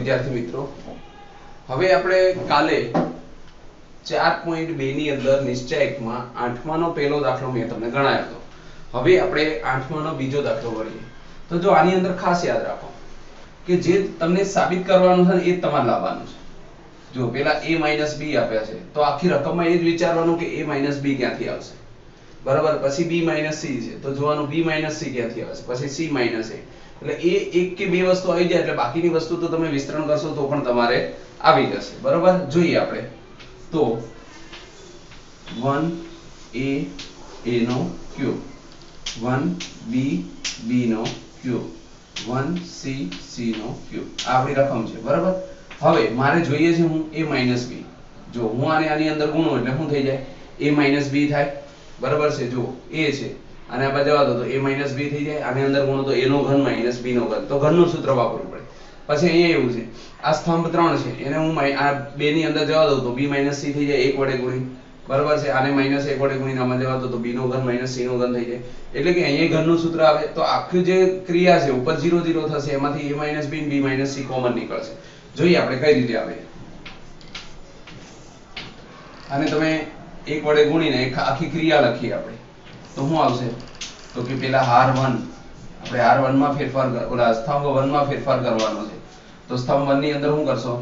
વિદ્યાર્થી મિત્રો, હવે આપણે કાલે ચાર પોઈન્ટ બે ની અંદર નિશ્ચયકમાં આઠમાનો પહેલો દાખલો મેં તમને ગણાવ્યો હતો. હવે આપણે આઠમાનો બીજો દાખલો ગણીએ તો જો આની અંદર ખાસ યાદ રાખો કે જે તમને સાબિત કરવાનું છે એ તમારે લાવવાનું છે. જો પેલા a b આપ્યા છે, તો આખી રકમમાં એ જ વિચારવાનું કે a b ક્યાંથી આવશે? બરાબર? પછી b c છે, તો જોવાનું b c ક્યાંથી આવશે? પછી c a. એટલે એ એક કે બે વસ્તુ આવી જાય, એટલે બાકીની વસ્તુ તો તમે વિસ્તરણ કરશો તો પણ તમારે આવી જશે. બરોબર? જોઈએ આપણે. તો 1 a નો ક્યુબ 1 b નો ક્યુબ 1 c નો ક્યુબ આ આપણી રકમ છે. બરાબર? હવે મારે જોઈએ છે હું a b જો હું આને આની અંદર ગુણું એટલે શું થઈ જાય? a b થાય. બરાબર છે? જો a છે. અને આપણે જવા દો તો a b થઈ જાય, આની અંદર ગુણો તો a નો ઘન માઇનસ b નો ઘન. તો ઘનનું સૂત્ર વાપરવું પડે. પછી અહીંયા એવું છે, આ સ્તંભ 3 છે, એને હું આ બે ની અંદર જવા દઉં તો b c થઈ જાય 1 વડે ગુણી. બરાબર છે? આને માઇનસ 1 વડે ગુણીને આમાં જવા દો તો b નો ઘન માઇનસ c નો ઘન થઈ જાય. એટલે કે અહીંયા ઘનનું સૂત્ર આવે, તો આખી જે ક્રિયા છે, ઉપર 0 0 થશે, એમાંથી a b b c common નીકળશે. જોઈએ આપણે કઈ રીતે આવે. અને તમે એક વડે ગુણીને આખી ક્રિયા લખીએ આપણે. તો શું આવશે? તો કે પેલા હાર વન. આપણે હાર 1 માં ફેરફાર ઓલા સ્તંભ 1 માં ફેરફાર કરવાનો છે. તો સ્તંભ 1 ની અંદર શું કરશો?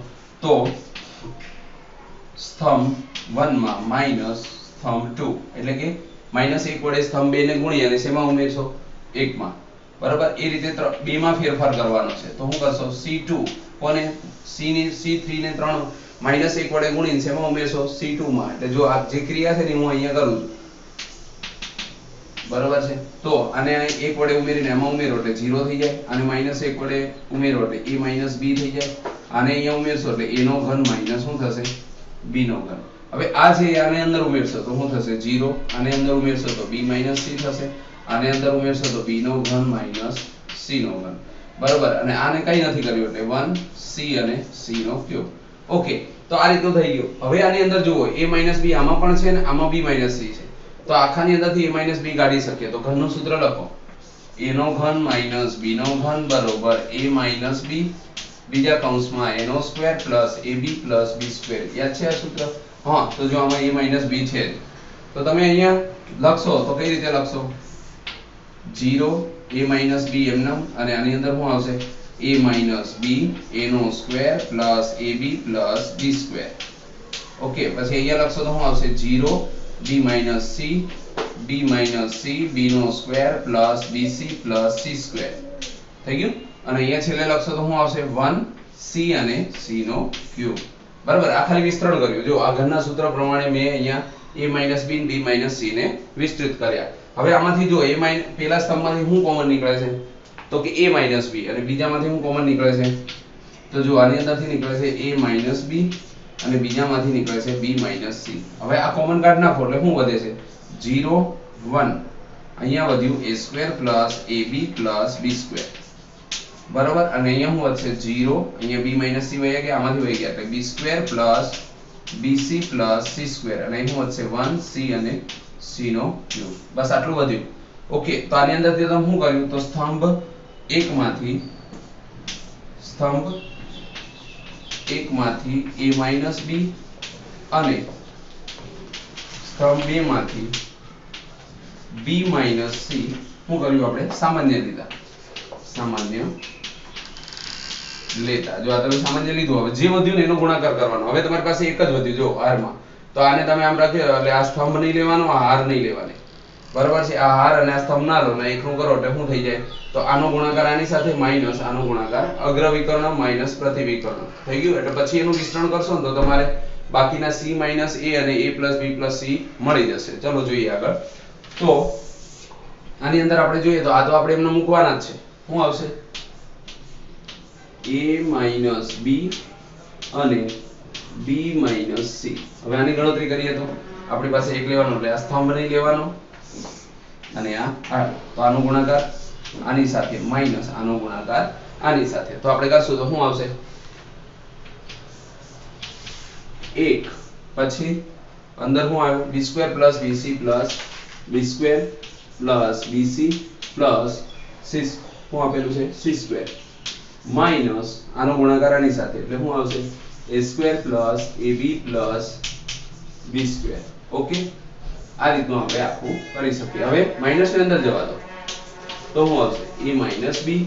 તો સ્તંભ 1 માં માઇનસ સ્તંભ 2 એટલે કે માઇનસ 1 વડે સ્તંભ 2 ને ગુણી અને શેમાં ઉમેરશો? 1 માં બરાબર? એ રીતે 2 માં ફેરફાર કરવાનો છે. તો શું કરશો? c2 કોને? c સી c3 ને 3 માઇનસ 1 વડે ગુણીને શેમાં ઉમેરશો? c2 માં એટલે જો આ જે ક્રિયા છે ને હું અહીંયા કરું છું બરાબર છે? તો આને એક વડે ઉમેરીને એમાં ઉમેરો એટલે 0 થઈ જાય, અને માઇનસ એક વડે ઉમેરો એટલે a માઇનસ b થઈ જાય. આને અહીંયા ઉમેરશો એટલે a નો ઘન માઇનસ શું થશે? b નો ઘન. હવે આ છે આને અંદર ઉમેરશો તો શું થશે? 0 આને અંદર ઉમેરશો તો b માઇનસ c થશે. આને અંદર ઉમેરશો તો b નો ઘન માઇનસ c નો ઘન. બરાબર? અને આને કઈ નથી કર્યું એટલે 1 c અને c નો ક્યુબ ઓકે તો આ રીતનું થઈ ગયું. હવે આની અંદર જુઓ, a માઇનસ b આમાં પણ છે ને? આમાં b માઇનસ c છે. તો આખાની અંદરથી a b કાઢી શકીએ. તો ઘનનું સૂત્ર લખો. A નો ઘન b નો ઘન a b. બીજા કૌંસમાં a નો સ્ક્વેર ab b સ્ક્વેર યાદ છે આ સૂત્ર? હા, તો જો આમાં a b છે. તો તમે અહીંયા લખશો, તો કઈ રીતે લખશો? 0 a b એમનેમ, અને આની અંદર શું આવશે? A b, a no square plus ab plus b square okay પછી અહીંયા લખશો તો શું આવશે? 0 b minus c, b minus c, b નો square plus bc plus c square થઈ ગયું અને અહીંયા છેલ્લે લખશો તો શું આવશે? 1 c અને c નો ક્યુબ બરાબર? આ ખાલી વિસ્તરણ કર્યું. જો આ ઘનના સૂત્ર પ્રમાણે મેં અહીંયા a b b c ને વિસ્તૃત કર્યા. હવે આમાંથી જો a પેલા સ્તંભમાંથી શું કોમન નીકળે છે? તો કે a b. અને બીજામાંથી શું કોમન નીકળે છે? તો જો આની અંદરથી નીકળે છે a b અને બીજામાંથી નીકળે છે b c. હવે આ કોમન કાઢ નાખો એટલે શું વધે છે? 0 1 અહીંયા વધ્યું a2 ab b2 બરાબર? અને અહીંયા શું વધશે? 0 અહીંયા b c વહી ગયા આમાંથી વહી ગયા? એટલે b2 bc c2 અને અહીં વધશે 1 c અને c નો ક્યુબ બસ આટલું વધ્યું. ઓકે તો આની અંદરથી તમે શું કર્યું? તો સ્તંભ 1 માંથી સ્તંભ એકમાંથી a માઇનસ b અને સ્તંભ બે માંથી b માઇનસ c શું કર્યું આપણે? સામાન્ય લીધા. સામાન્ય લેતા. જો આ તમે સામાન્ય લીધું, હવે જે વધ્યું ને એનો ગુણાકાર કરવાનો. હવે તમારી પાસે એક જ વધ્યું, જો, r માં. તો આને તમે આમ રાખ્યો, એટલે આ સ્તંભ નહીં લેવાનો, આ હાર નહીં લેવાની. બરાબર છે? આ હાર અને આ સ્તંભ ના ને એકનું કરો એટલે શું થઈ જાય? તો આનો ગુણાકાર આની સાથે માઇનસ આનો ગુણાકાર અગ્ર વિકર્ણ માઇનસ પ્રતિ વિકર્ણ થઈ ગયું? એટલે પછી એનું વિસ્તરણ કરશો ને તો તમારે બાકીના c a અને a b c મળી જશે. ચલો જોઈએ આગળ. તો આની અંદર આપણે જોઈએ તો આ તો આપણે એમને મૂકવાના જ છે. શું આવશે? A b અને b c. હવે આની ગણતરી કરીએ તો આપણી પાસે એક લેવાનો, એટલે આ સ્તંભ નહીં લેવાનો. અને આ r તો આનો ગુણાકાર આની સાથે માઇનસ આનો ગુણાકાર આની સાથે. તો આપણે કરશું, તો શું આવશે? 1 પછી અંદર શું આવ્યું? B2 bc b2 bc c શું આપેલું છે? C2 માઇનસ આનો ગુણાકાર આની સાથે. એટલે શું આવશે? A square plus ab plus B square okay આ રીતનું આપણે આખું કરી શકીએ. હવે માઇનસની અંદર જવા દો. તો શું આવશે? A minus B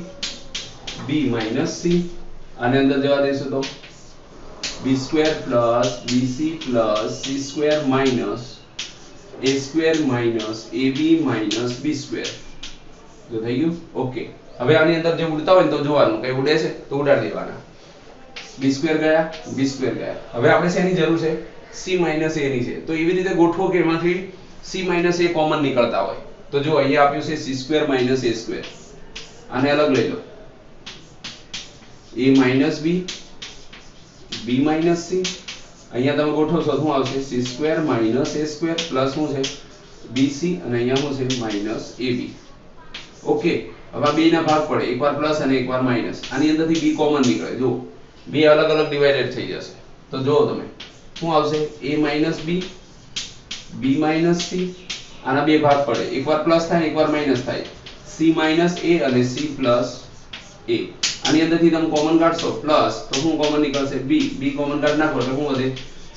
B minus C આને અંદર જવા દઈશું તો B square plus BC plus C square minus A square minus A B minus B square જો થઈ ગયું? ઓકે હવે આની અંદર જે ઉડતા હોય ને તો જોવાનું. કઈ ઉડે છે તો ઉડાડી દેવાના. બી સ્ક્વેર ગયા બી સ્ક્વેર ગયા. હવે આપણે શેની જરૂર છે? સી માઇનસ એની છે. તો એવી રીતે ગોઠવો કે એમાંથી c માઇનસ a કોમન નીકળતા હોય. તો જો અહીંયા આપ્યું છે c square minus a square આને અલગ લઈ લો. A minus b b minus c. અહીંયા તમે ગોઠવશો, શું આવશે? C square minus a square plus શું છે? Bc અને અહીંયા શું છે? માઇનસ ab ઓકે હવે બે ના ભાગ પડે. એકવાર પ્લસ અને એકવાર માઇનસ આની અંદરથી b કોમન નીકળે. જો બે અલગ અલગ ડિવાઇડેડ થઈ જશે. તો જુઓ તમે, શું આવશે? A b b માઇનસ આના બે ભાગ પડે. એકવાર પ્લસ થાય એકવાર માઇનસ થાય. C માઇનસ અને c પ્લસ આની અંદરથી તમે કોમન કાઢશો. પ્લસ તો શું કોમન નીકળશે? B. B કોમન કાઢ નાખો એટલે શું વધે?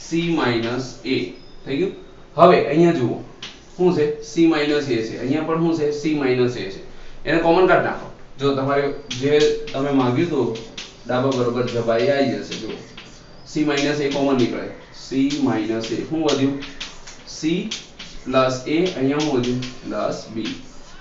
C માઇનસ થઈ ગયું? હવે, અહીંયા જુઓ. શું છે? C માઇનસ a છે. અહીંયા પણ શું છે? C માઇનસ a છે. એને કોમન કાઢ નાખો. જો તમારે જે તમે માંગ્યું હતું, ડાબા બરોબર જવાઈ આવી જશે. જો c માઇનસ a કોમન નીકળે. C minus a. શું વધ્યું? C પ્લસ એ અહીંયા શું plus B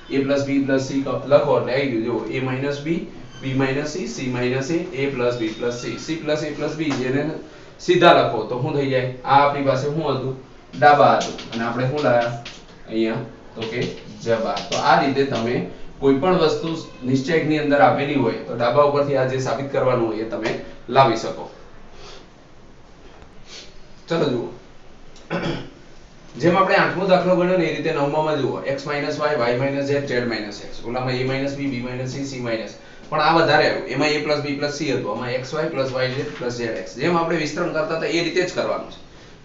A plus B plus C લખો એટલે આવી ગયું, જુઓ A minus B B minus C C minus A A plus B plus C C plus A plus B જેને સીધા લખો, તો શું થઈ જાય? આ આપણી પાસે શું હતું? ડાબા હતું. અને આપણે શું લાયા? અહીંયા, તો કે જબા તો આ રીતે તમે કોઈ પણ વસ્તુ નિશ્ચયકની અંદર આપેલી હોય, તો ડાબા ઉપરથી આ જે સાબિત કરવાનું હોય એ તમે લાવી શકો. ચલો જુઓ. જેમ આપણે આઠમો દાખલો ગણ્યો ને એ રીતે નવમામાં જુઓ. X y y z z x. ઓલામાં a b b c c પણ આ વધારે આવ્યું. એમાં a b c હતું. આમાં xy yz zx જેમ આપણે વિસ્તરણ કરતા હતા, એ રીતે જ કરવાનું છે.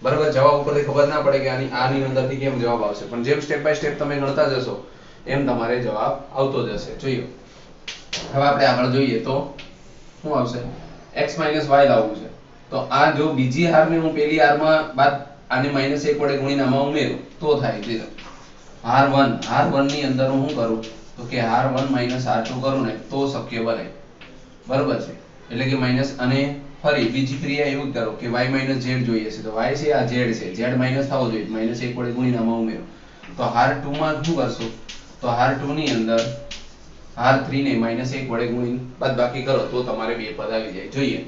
બરાબર? જવાબ ઉપરથી ખબર ના પડે કે આની આની અંદરથી કેમ જવાબ આવશે. પણ જેમ સ્ટેપ બાય સ્ટેપ તમે ગણતા જશો, એમ તમારે જવાબ આવતો જશે. જોઈએ. હવે આપણે આગળ જોઈએ તો શું આવશે? X y લાવવું છે. તો આ જો બીજી હારને હું પેલી હારમાં બાદ આને માઇનસ એક વડે ગુણીને આમાં ઉમેરું, તો થાય છે હાર વન હાર વનની અંદર હું કરું, તો કે હાર 1 માઇનસ હાર ટુ કરું ને, તો શક્ય બને. બરોબર છે? એટલે કે માઇનસ અને ફરી બીજી ક્રિયા એવું કરો કે y માઇનસ z જોઈએ છે. તો y છે, આ z છે. z માઇનસ થવો જોઈએ. માઇનસ એક વડે ગુણીને આમાં ઉમેરો. તો હાર ટુ માં શું કરશો? તો હાર ટુ ની અંદર હાર થ્રી ને માઇનસ એક વડે ગુણીને બાદબાકી કરો, તો તમારે બે પદ આવી જાય. જોઈએ.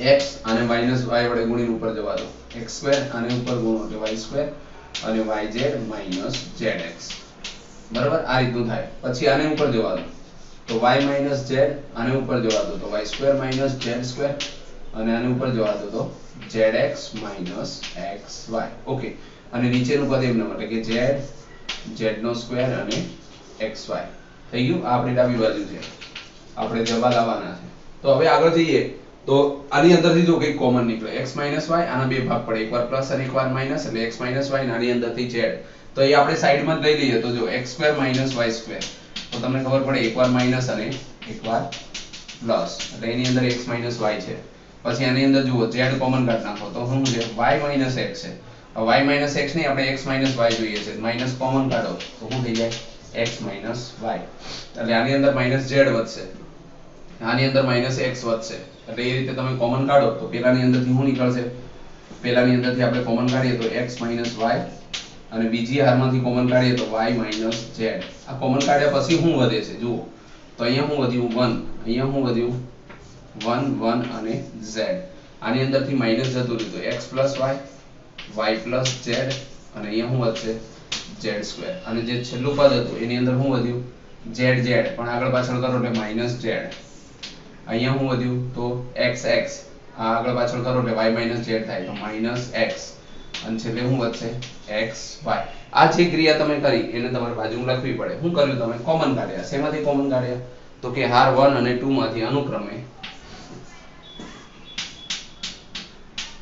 X અને માઇનસ y વડે ગુણીને ઉપર જવા દો. X સ્ક્વેર ઉપર ગુણો એટલે વાય સ્ક્વેર અને yz માઇનસ zx બરાબર? આ રીતનું થાય. પછી આને ઉપર જવા દો. તો y માઇનસ z આને ઉપર જવા દો. તો y square minus z square અને આને ઉપર જવા દો. તો zx એક્સ xy ઓકે અને નીચેનું પદ એમને એટલે કે z નો સ્ક્વેર અને xy થઈ ગયું? આ આપણી ડાબી બાજુ છે. આપણે જવાબ લાવવાના છે. તો હવે આગળ જઈએ. તો આની અંદરથી જો કંઈક કોમન નીકળે, x y, આના બે ભાગ પડે. એકવાર પ્લસ અને એકવાર માઇનસ એટલે x y અને આની અંદરથી z. તો એ આપણે સાઈડમાં લઈ લઈએ. તો જો, x square minus y square તો તમને ખબર પડે, એકવાર માઇનસ અને એકવાર પ્લસ એટલે એની અંદર x માઇનસ y છે. પછી આની અંદર જુઓ, z કોમન કાઢ નાખો. તો શું છે? y માઇનસ x છે. y માઇનસ x નહીં, આપણે x માઇનસ y જોઈએ છે. માઇનસ કોમન કાઢો. તો શું થઈ જાય? x minus y. એટલે આની અંદર માઇનસ z વધશે. આની અંદર માઇનસ x વધશે. એટલે એ રીતે તમે કોમન કાઢો તો પેલાની અંદરથી શું નીકળશે? પેલાની અંદરથી આપણે કોમન કાઢીએ તો x y અને બીજી હારમાંથી કોમન કાઢીએ તો y z. આ કોમન કાઢ્યા પછી શું વધે છે? જુઓ. તો અહીંયા શું વધ્યું? 1 અહીંયા શું વધ્યું? 1 1 અને z. આની અંદરથી માઇનસ જતું રહ્યું તો x y y z અને અહીંયા શું વધશે? z સ્ક્વેર અને જે છેલ્લું પદ હતું, એની અંદર શું વધ્યું? z z. પણ આગળ પાછળ કરો એટલે માઇનસ z. અહીંયા શું વધ્યું તો x આ આગળ પાછળ કરો એટલે માઇનસ z થાય, તો માઇનસ x. અને છેલ્લે શું વધશે y. આ જે ક્રિયા તમે કરી, એને તમારે બાજુમાં લખવી પડે. શું કર્યું તમે? કોમન કાઢ્યા. શેમાંથી કોમન કાઢ્યા? તો કે હાર 1 અને 2 માંથી અનુક્રમે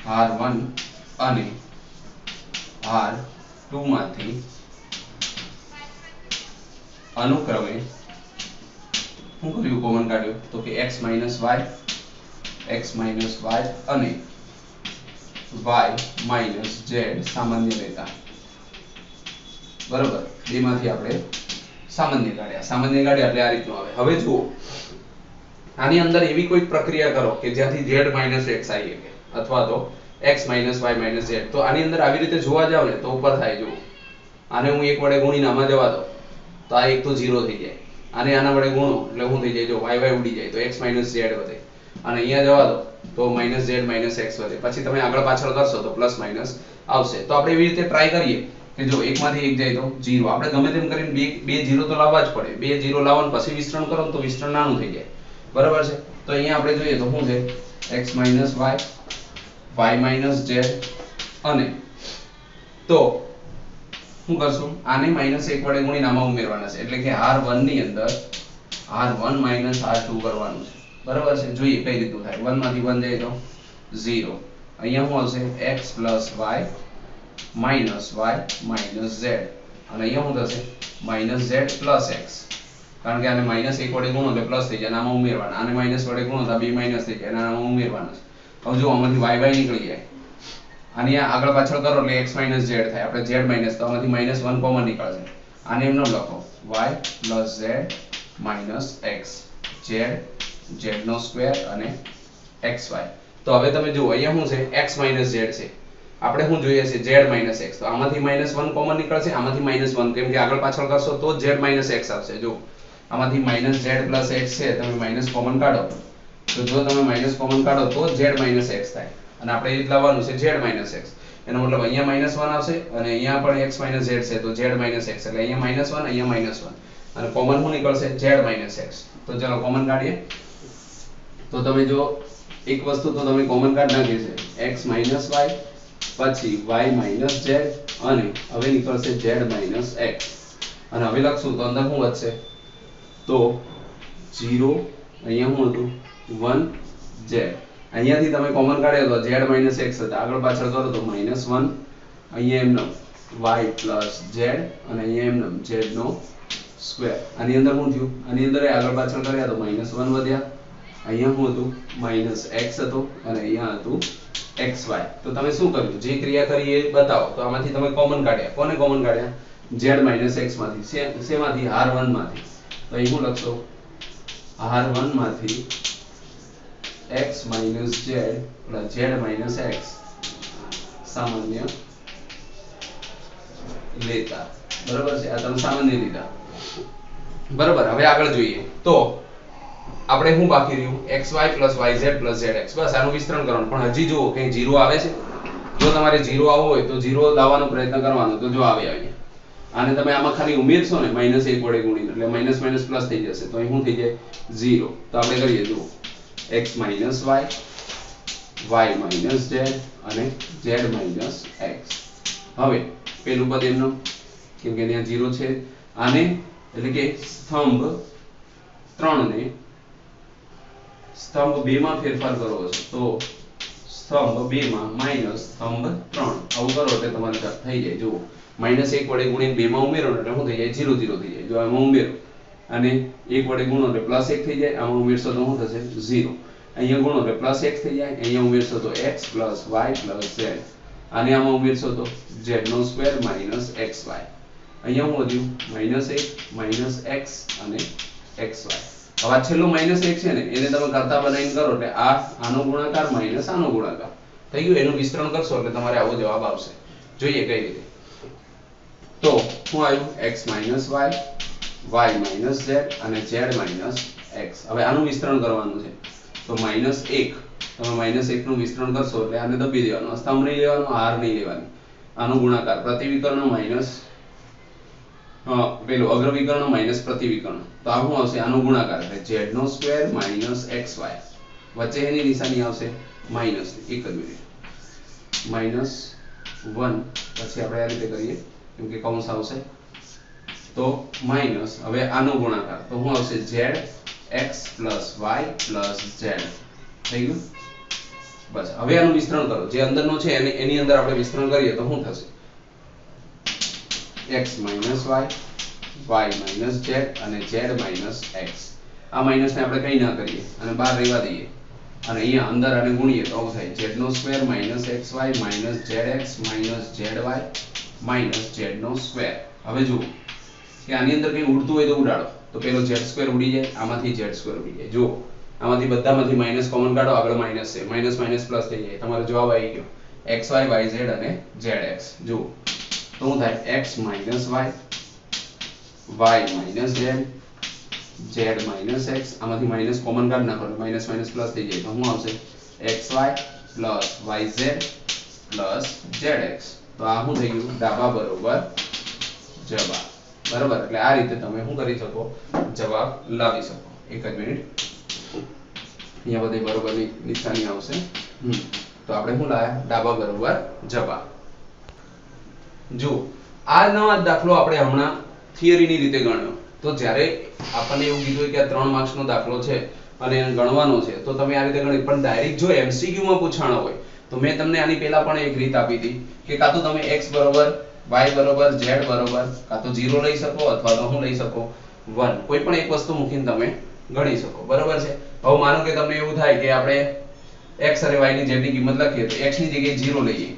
હાર 1 અને હાર 2 માંથી અનુક્રમે શું કર્યું કોમન કાઢ્યું તો કે x y x y અને y z સામાન્ય લેતા બરોબર? બેમાંથી આપણે સામાન્ય કાઢ્યા. સામાન્ય કાઢ્યા એટલે આ રીતનું આવે. હવે જુઓ. આની અંદર એવી કોઈ પ્રક્રિયા કરો કે જ્યાંથી z x આવી શકે. અથવા તો x y z. તો આની અંદર આવી રીતે જોવા જાવ ને તો ઉપર થાય. જુઓ. આને હું એક વડે ગુણીને આમાં જવા દો તો આ એક તો 0 થઈ જાય. આને આના વડે ગુણો, એટલે શું થઈ જાય? જો y y ઉડી જાય, તો x z વધે. અને અહીંયા જવા દો, તો z x વધે. પછી તમે આગળ પાછળ કરશો, તો પ્લસ માઇનસ આવશે. તો આપણે એવી રીતે ટ્રાય કરીએ કે જો એકમાંથી એક જાય તો 0 આપણે ગમે તેમ કરીને બે બે 0 તો લાવવા જ પડે. બે 0 લાવવાનું પછી વિસ્તરણ કરો તો વિસ્તરણ નાનું થઈ જાય. બરાબર છે? તો અહીંયા આપણે જોઈએ તો શું છે? x y y z અને તો શું કરશું? આને માઇનસ એક વડે ગુણીને આમાં ઉમેરવાના છે. એટલે કે r1 ની અંદર r1 r2 કરવાનું છે. બરાબર છે? જોઈએ, કઈ રીતનું થાય. 1 માંથી 1 જાય તો 0 અહીંયા શું આવશે? X y minus y minus z. અને અહીંયા શું થશે? Minus z plus x. કારણ કે આને માઇનસ એક વડે ગુણો એટલે પ્લસ થઈ જાય આમાં ઉમેરવાના. આને માઇનસ વડે ગુણો તો બે માઇનસ થઈ જાય આમાં ઉમેરવાના હવે જો આમાંથી y y નીકળી જાય. આની આ આગળ પાછળ કરો એટલે x z થાય. આપણે z માઇનસ તો આમાંથી માઇનસ 1 કોમન નીકળશે. આને એમ ન લખો. y z minus x. z z નો સ્ક્વેર અને xy. તો હવે તમે જુઓ, અહીંયા શું છે? x z છે. આપણે શું જોઈએ છે? z x. તો આમાંથી માઇનસ 1 કોમન નીકળશે, આમાંથી માઇનસ 1 કેમ કે આગળ પાછળ કરશો તો z x આવશે. જો આમાંથી માઇનસ z x છે, તમે માઇનસ કોમન કાઢો. તો જો તમે માઇનસ કોમન કાઢો તો z x થાય. અને આપણે એ જ લાવવાનું છે z x એનો મતલબ અહીંયા માઇનસ 1 આવશે અને અહીંયા પણ x z છે, તો z x એટલે અહીંયા માઇનસ 1 અહીંયા માઇનસ 1 અને કોમન શું નીકળશે? z x તો ચલો કોમન કાઢીએ. તો તમે જો એક વસ્તુ તો તમે કોમન કાઢ નાખી છે. x y પછી y z અને હવે નીકળશે z x અને હવે લખશું, તો અંદર શું વધશે? તો 0 અહીંયા શું હતું? 1 z અહીંયાથી તમે કોમન કાઢ્યો તો z x હતા આગળ પાછળ કરો તો -1 અહીંયા એમનો y z અને અહીંયા એમનો z નો સ્ક્વેર આની અંદર શું થયું? આની અંદર આગળ પાછળ કર્યા તો -1 વધ્યા. અહીંયા શું હતું? x હતો અને અહીંયા હતું xy. તો તમે શું કર્યું? જે ક્રિયા કરી એ બતાવો. તો આમાંથી તમે કોમન કાઢ્યા. કોને કોમન કાઢ્યા? z x માંથી. શેમાંથી? r1 માંથી. તો અહીં શું લખશો? r1 માંથી x minus z plus z minus x. સામાન્ય લેતા. બરાબર છે? આ તમે સામાન્ય લીધા. બરાબર, હવે આગળ જોઈએ. તો આપણે શું બાકી રહ્યું? xy yz zx બસ, આનું વિસ્તરણ કરવાનું. પણ હજી જુઓ, કઈ 0 આવે છે? જો તમારે 0 આવવો હોય, તો 0 લાવવાનો પ્રયત્ન કરવાનો. તો જો આવે અહીંયા આને તમે આમાં ખાલી ઉમેરશો ને માઇનસ એક વડે ગુણી એટલે માઇનસ માઇનસ પ્લસ થઈ જશે. તો અહીં શું થઈ જાય? 0 તો આપણે કરીએ, જુઓ. X minus y y minus z અને z minus x. હવે પેલું પદ એમનો, કેમ કે ત્યાં 0 છે. આને, એટલે કે સ્તંભ 3 ને સ્તંભ 2 માં ફેરફાર કરવો છે, તો સ્તંભ 2 માં માઇનસ સ્તંભ 3 આવું કરો એટલે તમારે થઈ જાય. જુઓ માઇનસ 1 વડે ગુણીને 2 માં ઉમેરો એટલે શું થઈ જાય? 0 0 થઈ જાય. જો આમાં ઉમેરો અને એક વડે ગુણો એટલે પ્લસ એક થઈ જાય, આમાં ઉમેરશો તો શું થશે? 0 અહીંયા ગુણો એટલે પ્લસ x થઈ જાય, અહીંયા ઉમેરશો તો x y z. અને આમાં ઉમેરશો તો z નો સ્ક્વેર માઇનસ xy. અહીંયા શું વધ્યું માઇનસ 1 માઇનસ x અને xy. હવે આ છેલ્લો માઇનસ 1 છે ને, એને તમે કરતા બનાવીને કરો એટલે આ આનો ગુણાકાર માઇનસ આનો ગુણાકાર. થઈ ગયું? એનું વિસ્તરણ કરશો એટલે તમારે આવો જવાબ આવશે. જોઈએ કઈ રીતે. તો, શું આવ્યું? x y y minus z અને z માઇનસ x. હવે આનું વિસ્તરણ કરવાનું છે. તો માઇનસ એક. તમે માઇનસ એકનું વિસ્તરણ કરશો એટલે આને દબી દેવાનું. સ્તંભ નહીં લેવાનો હાર નહીં લેવાની. આનો ગુણાકાર પ્રતિવિકર્ણ માઇનસ પેલું અગ્રવિકર્ણ માઇનસ પ્રતિવિકર્ણ. તો આ શું આવશે? આનો ગુણાકાર. એટલે z નો સ્ક્વેર માઇનસ xy. વચ્ચે એની નિશાની આવશે માઇનસ એક જ મિનિટ માઇનસ વન પછી આપણે આ રીતે કરીએ. કેમ કે કૌંસ આવશે. તો માઇનસ હવે આનો ગુણાકાર. તો શું આવશે z x y z થઈ ગયું? બસ. હવે આનું વિસ્તરણ કરો. જે અંદરનો છે, એને એની અંદર આપણે વિસ્તરણ કરીએ તો શું થશે? x y y z અને z x આ માઇનસ ને આપણે કઈ ના કરીએ અને બહાર રહેવા દઈએ. અને અહીંયા અંદર આને ગુણીએ તો આવું થાય. z નો square minus xy minus zx minus zy minus z નો સ્ક્વેર. હવે જુઓ. કે આની અંદર કંઈ ઉડતું હોય તો ઉડાડો. તો પેલો z સ્ક્વેર ઉડી જાય, આમાંથી z સ્ક્વેર ઉડી જાય. જુઓ, આમાંથી બધામાંથી માઇનસ કોમન કાઢો, આગળ માઇનસ છે. માઇનસ માઇનસ પ્લસ થઈ જાય. તમારો જવાબ આવી ગયો. Xy yz અને zx જુઓ. તો શું થાય? X minus y y minus z z minus x. આમાંથી માઇનસ કોમન કાઢ નાખો માઇનસ માઇનસ પ્લસ થઈ જાય. તો શું આવશે? Xy plus yz plus zx તો આ શું થઈ ગયું? ડાબા બરોબર જવાબ. બરાબર, એટલે આ રીતે તમે શું કરી શકો? જવાબ લાવી શકો. એક જ મિનિટ. અહીંયા બધી બરોબરની નિશાની આવશે. તો આપણે શું લાવ્યા ડાબા બરોબર જવાબ. જો આજનો આ દાખલો આપણે હમણાં થિયરીની રીતે ગણ્યો. તો જ્યારે આપણને એવું કીધું કે આ ત્રણ માર્ક્સનો દાખલો છે અને ગણવાનો છે, તો તમે આ રીતે ગણી, પણ ડાયરેક્ટ જો એમસીક્યુ માં પૂછાણો હોય, તો મેં તમને આની પહેલા પણ એક રીત આપી હતી કે કાં તો તમે x બરોબર y બરોબર, z બરોબર, કાં તો 0 લઈ શકો અથવા તો હું લઈ શકો? 1 કોઈ પણ એક વસ્તુ મૂકીને તમે ગણી શકો. બરોબર છે? હવે માનો કે તમને એવું થાય કે આપણે x અને y ની z ની કિંમત લખીએ તો x ની જગ્યાએ 0 લઈએ.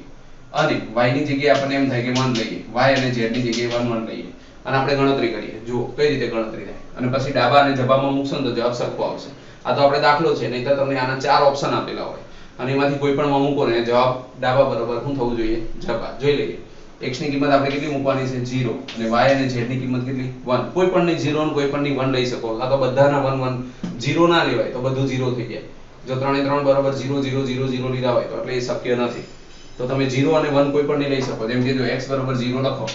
અને y ની જગ્યાએ આપણને એમ થાય કે 1 લઈએ. y અને z ની જગ્યાએ 1 1 લઈએ. અને આપણે ગણતરી કરીએ. જુઓ, કઈ રીતે ગણતરી થાય? અને પછી ડાબા અને જબામાં મૂકશો તો જવાબ સરખો આવશે. આ તો આપણે દાખલો છે, નહીંતર તમને આના ચાર ઓપ્શન આપેલા હોય. અને એમાંથી કોઈ પણ મૂકો ને જવાબ ડાબા બરોબર શું થવું જોઈએ જબા જોઈ લઈએ. X ની કિંમત આપણે કેટલી મૂકવાની છે? 0 અને y અને z ની કિંમત કેટલી? 1 કોઈ પણ ની 0 અને કોઈ પણ ની 1 લઈ શકો. આ તો બધાના 1 1 0 ના લેવાય, તો બધું 0 થઈ જાય. જો ત્રણે ત્રણ બરાબર 0 0 0 0 લીધા હોય, તો એટલે એ શક્ય નથી. તો તમે 0 અને 1 કોઈ પણ ની લઈ શકો. જેમ કે જો x બરાબર 0 લખો.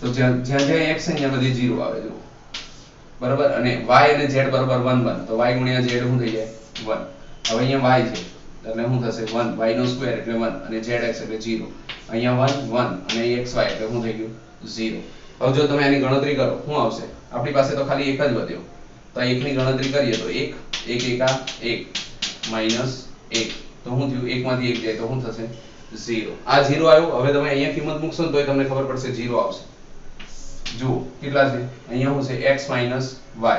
તો જ્યાં જ્યાં x ત્યાં બધી 0 આવે જો બરાબર? અને y અને z બરાબર 1 1 તો y ગુણ્યા z શું થઈ જાય? 1 હવે અહીંયા y છે. એટલે શું થશે? 1 y નો સ્ક્વેર એટલે 1 અને zx એટલે 0 અહીંયા 1 1 અને અહીં xy એટલે શું થઈ ગયું? 0 હવે જો તમે આની ગણતરી કરો, શું આવશે? આપણી પાસે તો ખાલી એક જ વધ્યો. તો એકની ગણતરી કરીએ તો 1 1 એકા 1 માઇનસ 1 તો શું થયું? 1 માંથી 1 જાય, તો શું થશે? 0 આ 0 આવ્યો. હવે તમે અહીંયા કિંમત મૂકશો ને તો તમને ખબર પડશે 0 આવશે. જુઓ, કેટલા છે? અહીંયા શું છે? x minus y.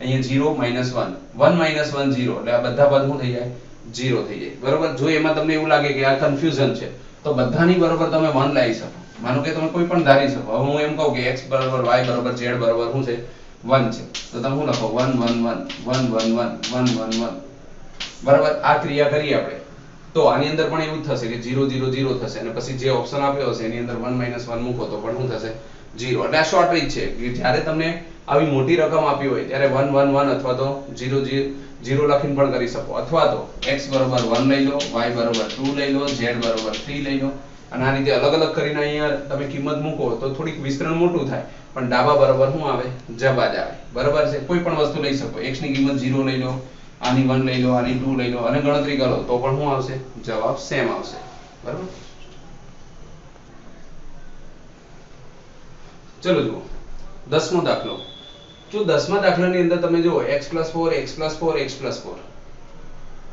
અહીંયા 0 માઇનસ 1 1 માઇનસ 1 0 એટલે આ બધા પદ શું થઈ જાય? 0 થઈ જાય. બરોબર? જો એમાં તમને એવું લાગે કે આ કન્ફ્યુઝન છે તો બધાની બરોબર તમે 1 લાવી શકો. માનો કે તમે કોઈ પણ ધારી શકો. હવે હું એમ કહું કે x બરાબર y બરાબર z બરાબર, શું છે? 1 છે. તો તમે શું લખો? 1 1 1 1 1 1 1 1 1 બરાબર? આ ક્રિયા કરી આપણે. તો આની અંદર પણ એવું થશે કે 0 0 0 થશે અને પછી જે ઓપ્શન આપ્યો હશે, એની અંદર 1 1 મૂકો તો પણ શું થશે? 0 એટલે આ શોર્ટ રીત છે કે જ્યારે તમને આવી મોટી રકમ આપી હોય ત્યારે 1 1 1 અથવા તો 0 0 0 લખીને પણ કરી શકો. અથવા તો x બરોબર 1 લઈ લો y બરોબર 2 લઈ લો z બરોબર 3 લઈ લો. અને આ રીતે અલગ અલગ કરીને અહીંયા તમે કિંમત મૂકો તો થોડીક વિસ્તરણ મોટું થાય. પણ ડાબા બરોબર શું આવે? જવાબ આવે. બરાબર છે? કોઈ પણ વસ્તુ લઈ શકો. x ની કિંમત 0 લઈ લો, આની 1 લઈ લો, આની 2 લઈ લો અને ગણતરી કરો. તો પણ શું આવશે? જવાબ સેમ આવશે. બરાબર? ચલો જુઓ. દસમો દાખલો. જો દસમા દાખલાની અંદર તમે જુઓ, x 4 x 4 x 4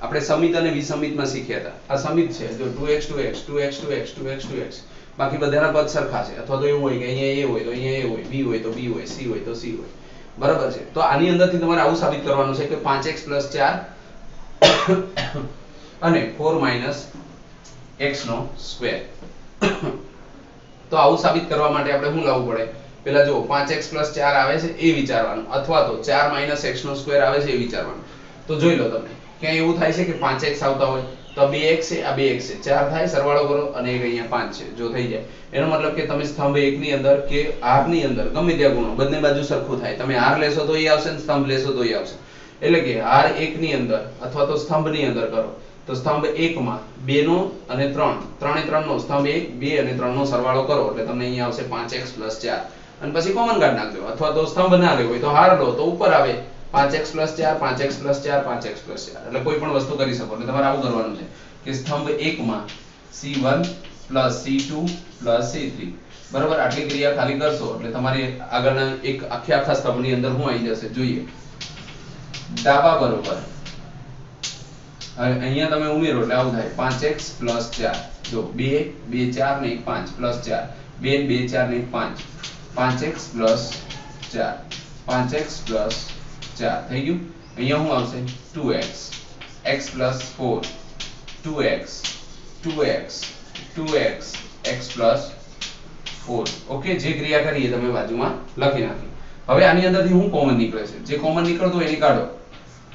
આપણે સમિત અને વિસમિતમાં શીખ્યા હતા. આ સમિત છે, જો 2x 2x 2x 2x 2x 2x બાકી બધાના પદ સરખા છે. અથવા તો એવું હોય કે અહીંયા a હોય, તો અહીંયા a હોય b હોય, તો b હોય c હોય, તો c હોય. બરાબર છે. તો આની અંદરથી તમારે આવું સાબિત કરવાનું છે કે 5x 4 અને 4 x નો સ્ક્વેર તો આવું સાબિત કરવા માટે આપણે શું લાવવું પડે? પેલા જો 5x 4 આવે છે એ વિચારવાનું, અથવા તો 4 x નો સ્ક્વેર આવે છે એ વિચારવાનું. તો જોઈ લો તમે ક્યાં એવું થાય છે કે 5x આવતા હોય, તો 2x છે, આ 2x છે. 4 થાય, સરવાળો કરો અને એક અહીંયા 5 છે, જો થઈ જાય. એનો મતલબ કે તમે સ્તંભ 1 ની અંદર કે r ની અંદર, ગમે ત્યાં ગુણો, બંને બાજુ સરખું થાય. તમે r લેશો તો એ આવશે ને સ્તંભ લેશો તો એ આવશે. એટલે કે r 1 ની અંદર અથવા તો સ્તંભની અંદર કરો. તો સ્તંભ 1 માં 2 નો અને 3 3 3 નો સ્તંભ 1 2 અને 3 નો સરવાળો કરો. એટલે તમને અહીંયા આવશે 5x 4 અને પછી કોમન કાઢ નાખજો. અથવા તો સ્તંભ ના લેવો હોય તો હાર લો, તો ઉપર આવે 5x 4 5x 4 5x 4 એટલે કોઈ પણ વસ્તુ કરી શકો. એટલે તમારે આવું કરવાનું છે કે સ્તંભ 1 માં c1 c2 c3 બરાબર? આટલી ક્રિયા ખાલી કરશો, એટલે તમારી આગળના એક આખે આખા સ્તંભની અંદર હું આવી જશે. જોઈએ. ડાબા બરોબર અહીંયા તમે ઉમેરો એટલે આવું થાય. 5x 4 જો 2 2 4 ને 5 4 2 2 4 ને 5 5x 4 5x ચાર. થઈ ગયું? અહીંયા શું આવશે? 2x x 4 2x 2x 2x x 4 okay, જે ક્રિયા કરીએ તમે બાજુમાં લખી નાખી. હવે આની અંદરથી શું કોમન નીકળે છે? જે કોમન નીકળતું એની કાઢો.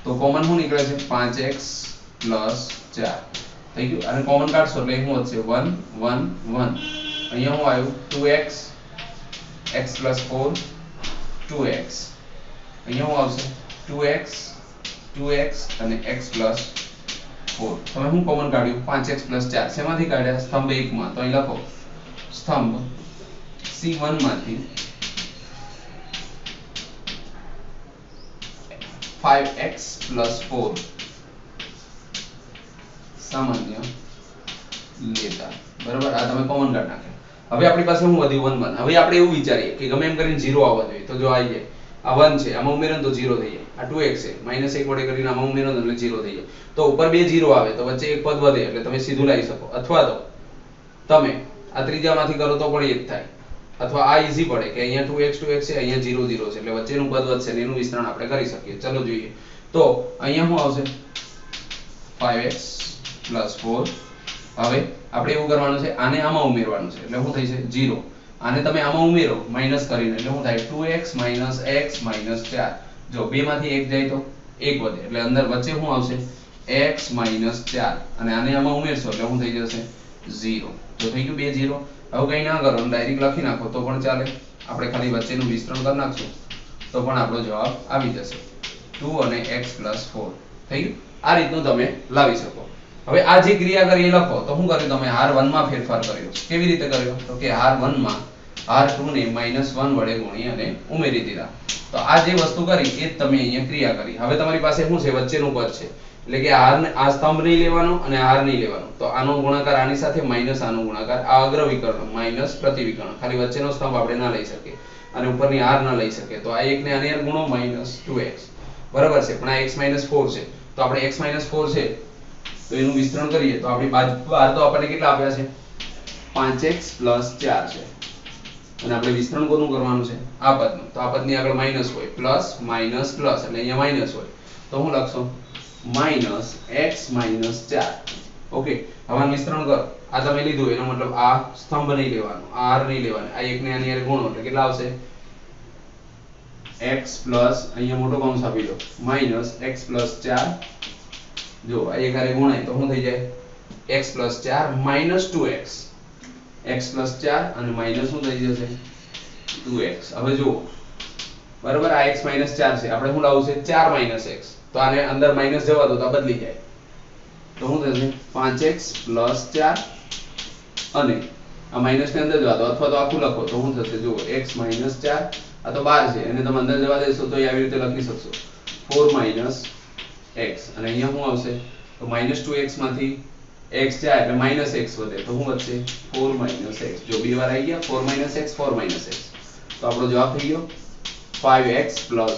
તો કોમન શું નીકળે છે? 5x 4 થઈ ગયું? અને કોમન કાઢશો એટલે શું વધશે? 1 1 1 અહીંયા શું આવ્યું? 2x x 4 2x અહીંયા શું આવશે. 2x 2x અને x 4 તમે શું કોમન કાઢ્યું? 5x 4 શેમાંથી કાઢ્યા? સ્તંભ 1 માં તો અહીં લખો. સ્તંભ C1 માંથી 5x 4 સામાન્ય લેતા. બરાબર? આ તમે કોમન કાઢ નાખ્યા. હવે આપણી પાસે શું વધ્યું 1 1 હવે આપણે એવું વિચારીએ કે ગમે એમ કરીને 0 આવવા જોઈએ. તો જો આવી જાય. આ 1 છે, આમાં ઉમેરો તો 0 થઈ જાય. આ 2x છે માઇનસ 1 વડે કરીને આમાં ઉમેરો એટલે 0 થઈ જાય. તો ઉપર બે 0 આવે, તો વચ્ચે એક પદ વધે, એટલે તમે સીધું લાવી શકો. અથવા તો તમે આ ત્રીજામાંથી કરો તો પણ એક થાય. અથવા આ ઈઝી પડે કે અહીંયા 2x 2x છે, અહીંયા 0 0 છે, એટલે વચ્ચેનું પદ વધશે એનું વિસ્તરણ આપણે કરી શકીએ. ચલો જોઈએ. તો અહીંયા શું આવશે? 5x 4 હવે આપણે એવું કરવાનું છે, આને આમાં ઉમેરવાનું છે. એટલે શું થઈ છે? 0 આને તમે આમાં ઉમેરો માઇનસ કરીને. એટલે શું થાય? 2x x 4 જો બે માંથી એક જાય તો એક વધે. એટલે અંદર વચ્ચે શું આવશે? x 4 અને આને આમાં ઉમેરશો એટલે શું થઈ જશે? 0 તો થઈ ગયું બે 0 હવે કંઈ ના કરો ડાયરેક્ટ લખી નાખો તો પણ ચાલે. આપણે ખાલી વચ્ચેનું વિસ્તરણ કરી નાખશું. તો પણ આપણો જવાબ આવી જશે. 2 અને x 4 થઈ ગયું? આ રીતનું તમે લાવી શકો. હવે આ જે ક્રિયા કરી લખો, તો શું કર્યું તમે? હાર 1 માં ફેરફાર કર્યો. કેવી રીતે કર્યો? તો કે હાર 1 માં હાર 2 ને -1 વડે ગુણી અને ઉમેરી દીધા. તો આ જે વસ્તુ કરી, એ તમે અહીંયા ક્રિયા કરી. હવે તમારી પાસે શું છે? વચ્ચેનું પદ છે. એટલે કે હાર આ સ્તંભ નહીં લેવાનો અને r નહીં લેવાનો. તો આનો ગુણાકાર આની સાથે માઇનસ આનો ગુણાકાર આ અગ્ર વિકર્ણ માઇનસ પ્રતિ ખાલી વચ્ચેનો સ્તંભ આપણે ના લઈ શકીએ. અને ઉપરની હાર ના લઈ શકીએ. તો આ એકને આની ગુણો માઇનસ 2x બરાબર છે? પણ આ x 4 છે. તો આપણે x 4 છે. તો એનું વિસ્તરણ કરીએ. તો આપણી બહાર તો આપણને કેટલા આપ્યા છે? 5x 4 છે. અને આપણે વિસ્તરણ કોનું કરવાનું છે? આ પદનું તો આ પદની આગળ માઇનસ હોય. Plus minus plus. એટલે અહીંયા માઇનસ હોય. તો હું લખશો? Minus x 4 okay. હવે વિસ્તરણ કરો. આ તમે લીધું એનો મતલબ આ સ્તંભ નહીં લેવાનો આર નહીં લેવાનો. આ એકને આની હારે ગુણો એટલે કેટલા આવશે? x અહીંયા મોટો કૌંસ આપી દો. માઇનસ x 4 જો આ એક ગુણાય તો શું થઈ જાય? x 4 2x x. 4 અને માઇનસ શું થઈ જશે? 2x હવે જુઓ. બરાબર? આ x 4 છે. આપણે શું લાવવું છે? 4 x. તો આને અંદર માઇનસ જવા દો તો આ બદલી જાય. તો શું થશે? 5x 4 અને આ માઇનસ ને અંદર જવા દો. અથવા તો આખું લખો. તો શું થશે? જુઓ. x 4 આ તો 12 છે. એને તમે અંદર જવા દેશો તો એ આવી રીતે લખી શકશો. 4 x. અને અહીંયા શું આવશે? તો -2x માંથી x જાય એટલે માઇનસ x વધે. તો શું વધશે? 4 x. જો બે વાર આવી ગયા 4 x 4 x. તો આપણો જવાબ થઈ ગયો 5x 4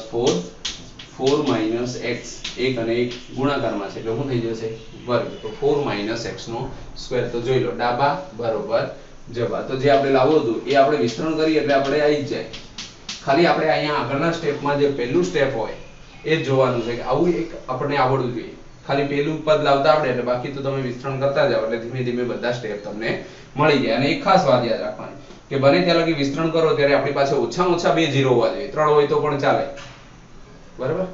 4 x. એક અને એક ગુણાકારમાં છે. એટલે શું થઈ જશે? વર્ગ. તો 4 x નો સ્ક્વેર તો જોઈ લો, ડાબા બરોબર જવા તો જે આપણે લાવવું હતું, એ આપણે વિસ્તરણ કરીએ એટલે આપણે આવી જાય. ખાલી આપણે અહીંયા આગળના સ્ટેપમાં જે પહેલું સ્ટેપ હોય એ જોવાનું છે કે આવું એક આપણને આવડવું જોઈએ. ખાલી પેલું પદ લાવતા આવડે એટલે બાકી તો તમે વિસ્તરણ કરતા જાઓ એટલે ધીમે ધીમે બધા સ્ટેપ તમને મળી જાય. અને એક ખાસ વાત યાદ રાખવાની કે બને ત્યાં લગી વિસ્તરણ કરો ત્યારે આપણી પાસે ઓછામાં ઓછા બે ઝીરો હોવા જોઈએ. ત્રણ હોય તો પણ ચાલે. બરાબર?